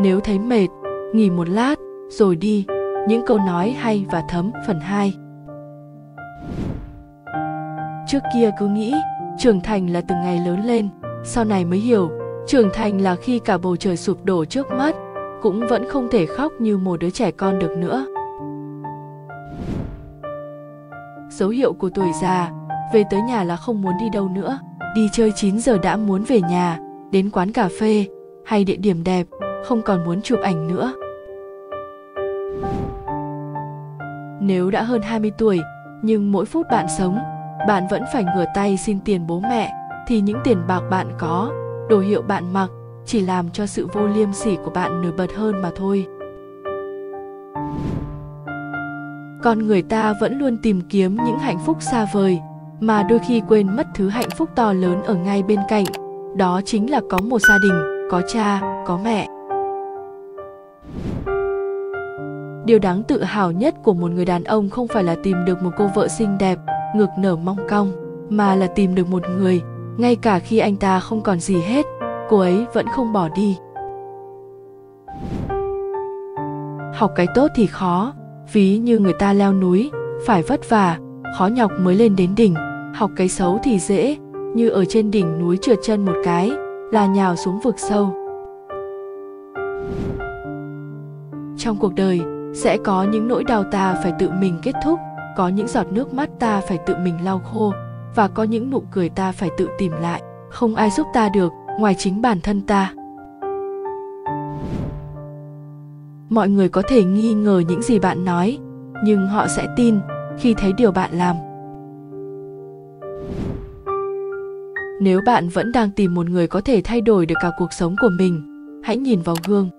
nếu thấy mệt, nghỉ một lát, rồi đi. Những câu nói hay và thấm phần 2 trước kia cứ nghĩ, trưởng thành là từng ngày lớn lên. Sau này mới hiểu, trưởng thành là khi cả bầu trời sụp đổ trước mắt, cũng vẫn không thể khóc như một đứa trẻ con được nữa. Dấu hiệu của tuổi già, về tới nhà là không muốn đi đâu nữa. Đi chơi 9 giờ đã muốn về nhà, đến quán cà phê hay địa điểm đẹp không còn muốn chụp ảnh nữa. Nếu đã hơn 20 tuổi, nhưng mỗi phút bạn sống, bạn vẫn phải ngửa tay xin tiền bố mẹ, thì những tiền bạc bạn có, đồ hiệu bạn mặc, chỉ làm cho sự vô liêm sỉ của bạn nổi bật hơn mà thôi. Con người ta vẫn luôn tìm kiếm những hạnh phúc xa vời, mà đôi khi quên mất thứ hạnh phúc to lớn ở ngay bên cạnh. Đó chính là có một gia đình, có cha, có mẹ. Điều đáng tự hào nhất của một người đàn ông không phải là tìm được một cô vợ xinh đẹp, ngực nở mong cong, mà là tìm được một người, ngay cả khi anh ta không còn gì hết, cô ấy vẫn không bỏ đi. Học cái tốt thì khó, ví như người ta leo núi, phải vất vả, khó nhọc mới lên đến đỉnh. Học cái xấu thì dễ, như ở trên đỉnh núi trượt chân một cái, là nhào xuống vực sâu. Trong cuộc đời sẽ có những nỗi đau ta phải tự mình kết thúc, có những giọt nước mắt ta phải tự mình lau khô, và có những nụ cười ta phải tự tìm lại. Không ai giúp ta được ngoài chính bản thân ta. Mọi người có thể nghi ngờ những gì bạn nói, nhưng họ sẽ tin khi thấy điều bạn làm. Nếu bạn vẫn đang tìm một người có thể thay đổi được cả cuộc sống của mình, hãy nhìn vào gương.